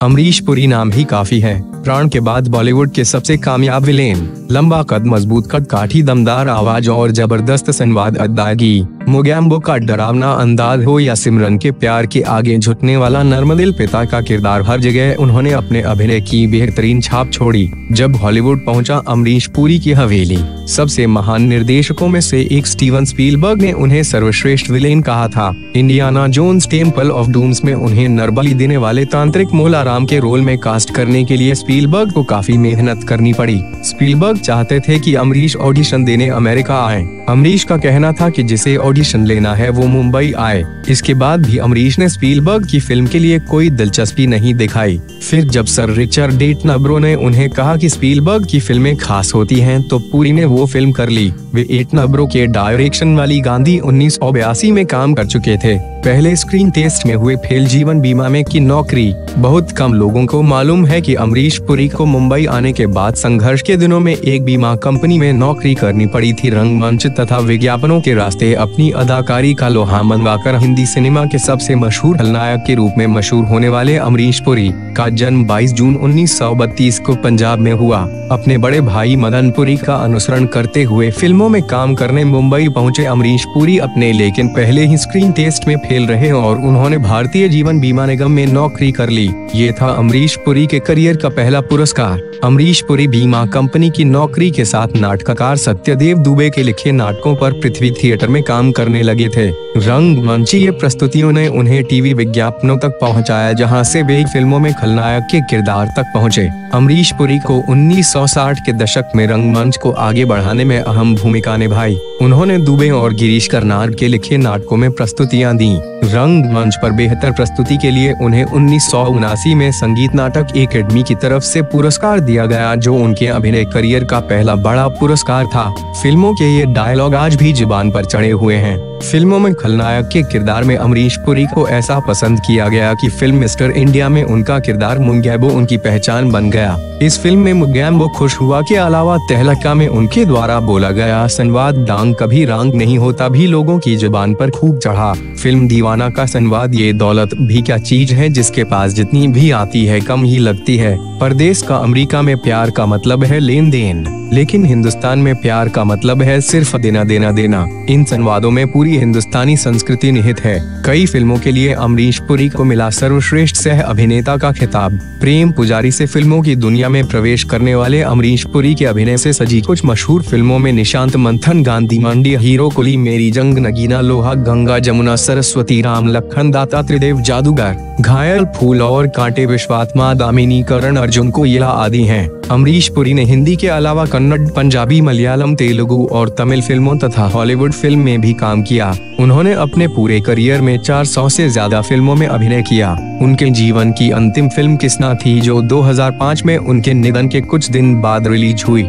अमरीश पुरी नाम ही काफ़ी है। प्राण के बाद बॉलीवुड के सबसे कामयाब विलेन। लंबा कद मज़बूत कद काठी दमदार आवाज़ और ज़बरदस्त संवाद अदायगी। मोगैम्बो का डरावना अंदाज हो या सिमरन के प्यार के आगे झुकने वाला नर्मदिल पिता का किरदार हर जगह उन्होंने अपने अभिनय की बेहतरीन छाप छोड़ी, जब हॉलीवुड पहुँचा अमरीश पुरी की हवेली। सबसे महान निर्देशकों में से एक स्टीवन स्पीलबर्ग ने उन्हें सर्वश्रेष्ठ विलेन कहा था। Indiana Jones Temple of Dooms में उन्हें नरबली देने वाले तांत्रिक मोलाराम के रोल में कास्ट करने के लिए स्पीलबर्ग को काफ़ी मेहनत करनी पड़ी। स्पीलबर्ग चाहते थे कि अमरीश ऑडिशन देने अमेरिका आए। अमरीश का कहना था कि जिसे ऑडिशन लेना है वो मुंबई आए। इसके बाद भी अमरीश ने स्पीलबर्ग की फ़िल्म के लिए कोई दिलचस्पी नहीं दिखाई। फिर जब सर रिचर्ड डेट नब्रो ने उन्हें कहा कि स्पीलबर्ग की फ़िल्में खास होती हैं तो पूरी ने वो फ़िल्म कर ली। वे एट नब्रो के डायरेक्शन वाली गांधी उन्नीस सौ बयासी में काम कर चुके थे। पहले स्क्रीन टेस्ट में हुए फेल जीवन बीमा में की नौकरी। बहुत कम लोगों को मालूम है कि अमरीश पुरी को मुंबई आने के बाद संघर्ष के दिनों में एक बीमा कंपनी में नौकरी करनी पड़ी थी। रंगमंच तथा विज्ञापनों के रास्ते अपनी अदाकारी का लोहा मनवाकर हिंदी सिनेमा के सबसे मशहूर खलनायक के रूप में मशहूर होने वाले अमरीश पुरी का जन्म 22 जून 1932 को पंजाब में हुआ। अपने बड़े भाई मदन पुरी का अनुसरण करते हुए फ़िल्मों में काम करने मुंबई पहुँचे अमरीश पुरी अपने, लेकिन पहले ही स्क्रीन टेस्ट में फेल रहे और उन्होंने भारतीय जीवन बीमा निगम में नौकरी कर ली। ये था अमरीश पुरी के करियर का पहला पुरस्कार। अमरीश पुरी बीमा कंपनी की नौकरी के साथ नाटककार सत्यदेव दुबे के लिखे नाटकों पर पृथ्वी थिएटर में काम करने लगे थे। रंग मंचीय प्रस्तुतियों ने उन्हें टीवी विज्ञापनों तक पहुँचाया, जहाँ से वे फ़िल्मों में खलनायक के किरदार तक पहुँचे। अमरीश पुरी को 1960 के दशक में रंगमंच को आगे बढ़ाने में अहम भूमिका निभाई। उन्होंने दुबे और गिरीश कर्नाड के लिखे नाटकों में प्रस्तुतियाँ दी। रंग मंच पर बेहतर प्रस्तुति के लिए उन्हें उन्नीस सौ उनासी में संगीत नाटक एकेडमी की तरफ़ से पुरस्कार दिया गया, जो उनके अभिनय करियर का पहला बड़ा पुरस्कार था। फ़िल्मों के ये डायलॉग आज भी ज़ुबान पर चढ़े हुए हैं। फ़िल्मों में खलनायक के किरदार में अमरीश पुरी को ऐसा पसंद किया गया कि फ़िल्म मिस्टर इंडिया में उनका किरदार मुंगैबो उनकी पहचान बन गया। इस फ़िल्म में मुंगैबो खुश हुआ के अलावा तहलका में उनके द्वारा बोला गया संवाद डांग कभी रांग नहीं होता भी लोगों की ज़ुबान पर खूब चढ़ा। फ़िल्म दीवाना का संवाद ये दौलत भी क्या चीज़ है जिसके पास जितनी भी आती है कम ही लगती है। परदेश का अमेरिका में प्यार का मतलब है लेन देन लेकिन हिंदुस्तान में प्यार का मतलब है सिर्फ़ देना देना देना। इन संवादों में पूरी हिंदुस्तानी संस्कृति निहित है। कई फ़िल्मों के लिए अमरीश पुरी को मिला सर्वश्रेष्ठ सह अभिनेता का खिताब। प्रेम पुजारी से फ़िल्मों की दुनिया में प्रवेश करने वाले अमरीश पुरी के अभिनय से सजी कुछ मशहूर फ़िल्मों में निशांत मंथन, गांधी मंडी, हीरो कुली, मेरी जंग, नगीना लोहा, गंगा, जमुना, सरस्वती, राम लखन, दाता त्रिदेव, जादूगर। घायल फूल और कांटे विश्वात्मा दामिनी करण अर्जुन को यह आदि हैं। अमरीश पुरी ने हिंदी के अलावा कन्नड़, पंजाबी, मलयालम, तेलुगु और तमिल फ़िल्मों तथा हॉलीवुड फ़िल्म में भी काम किया। उन्होंने अपने पूरे करियर में 400 से ज़्यादा फ़िल्मों में अभिनय किया। उनके जीवन की अंतिम फ़िल्म किसना थी जो 2005 में उनके निधन के कुछ दिन बाद रिलीज़ हुई।